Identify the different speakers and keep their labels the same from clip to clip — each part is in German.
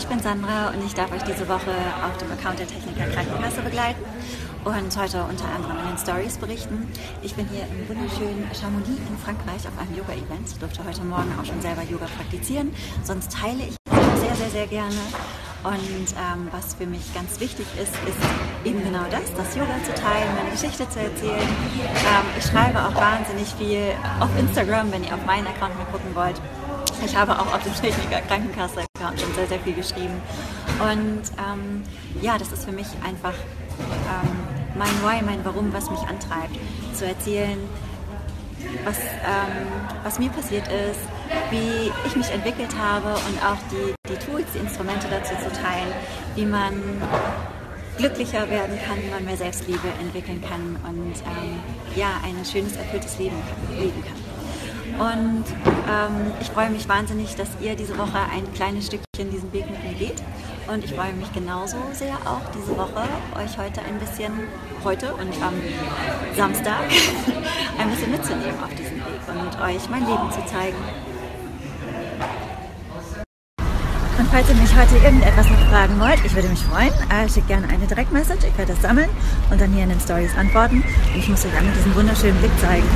Speaker 1: ich bin Sandra und ich darf euch diese Woche auf dem Account der Techniker Krankenkasse begleiten und heute unter anderem in den Stories berichten. Ich bin hier im wunderschönen Chamonix in Frankreich auf einem Yoga-Event. Ich durfte heute Morgen auch schon selber Yoga praktizieren, sonst teile ich sehr, sehr, sehr gerne. Und ähm, was für mich ganz wichtig ist, ist eben genau das, das Yoga zu teilen, meine Geschichte zu erzählen. Ähm, ich schreibe auch wahnsinnig viel auf Instagram, wenn ihr auf meinen Account mal gucken wollt. Ich habe auch auf dem Techniker Krankenkasse-Account schon sehr, sehr viel geschrieben. Und ähm, ja, das ist für mich einfach ähm, mein Why, mein Warum, was mich antreibt, zu erzählen, was, ähm, was mir passiert ist, wie ich mich entwickelt habe und auch die, die Tools, die Instrumente dazu zu teilen, wie man glücklicher werden kann, wie man mehr Selbstliebe entwickeln kann und ähm, ja, ein schönes, erfülltes Leben leben kann. Und ähm, ich freue mich wahnsinnig, dass ihr diese Woche ein kleines Stückchen diesen Weg mit mir geht. Und ich freue mich genauso sehr auch diese Woche, euch heute ein bisschen, heute und am Samstag, ein bisschen mitzunehmen auf diesen Weg und euch mein Leben zu zeigen. Und falls ihr mich heute irgendetwas noch fragen wollt, ich würde mich freuen, äh, schickt gerne eine Direktmessage, ich werde das sammeln und dann hier in den Stories antworten. Und ich muss euch einmal diesen wunderschönen Blick zeigen.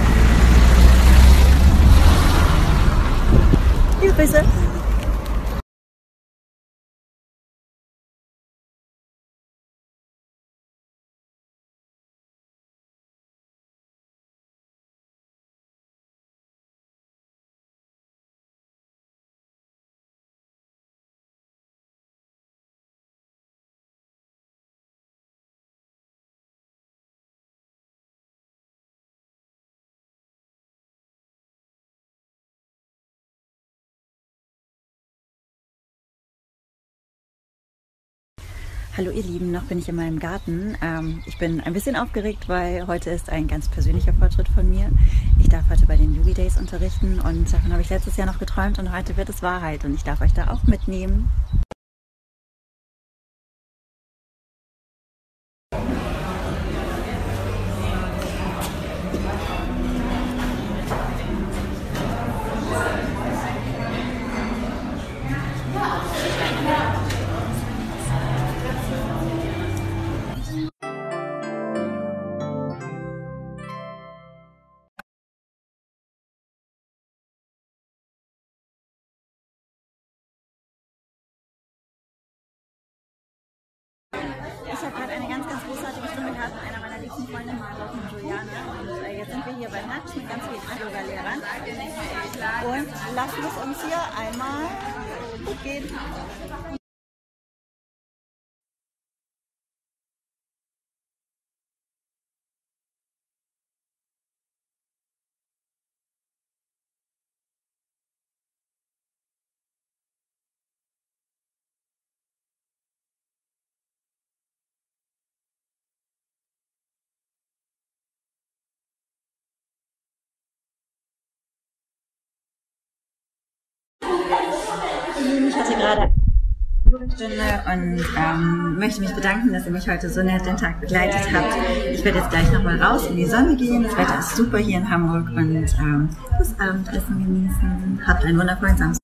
Speaker 1: 你个龟 Hallo ihr Lieben, noch bin ich in meinem Garten. Ähm, ich bin ein bisschen aufgeregt, weil heute ist ein ganz persönlicher Fortschritt von mir. Ich darf heute bei den Yugi Days unterrichten und davon habe ich letztes Jahr noch geträumt und heute wird es Wahrheit und ich darf euch da auch mitnehmen. Ich habe gerade eine ganz, ganz großartige Stunde gehabt mit einer meiner liebsten Freunde, Margot und Juliane. Und äh, jetzt sind wir hier bei Natsch mit ganz vielen Yoga-Lehrern. Und lassen es uns hier einmal gut gehen. Ich hatte gerade Yogastunde und ähm, möchte mich bedanken, dass ihr mich heute so nett den Tag begleitet habt. Ich werde jetzt gleich nochmal raus in die Sonne gehen. Das Wetter ist super hier in Hamburg und ähm, das Abendessen genießen. Habt einen wundervollen Samstag.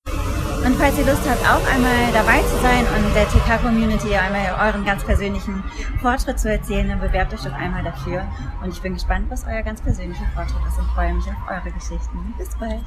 Speaker 1: Und falls ihr Lust habt, auch einmal dabei zu sein und der TK-Community einmal euren ganz persönlichen Fortschritt zu erzählen, dann bewerbt euch doch einmal dafür. Und ich bin gespannt, was euer ganz persönlicher Fortschritt ist und freue mich auf eure Geschichten. Bis bald!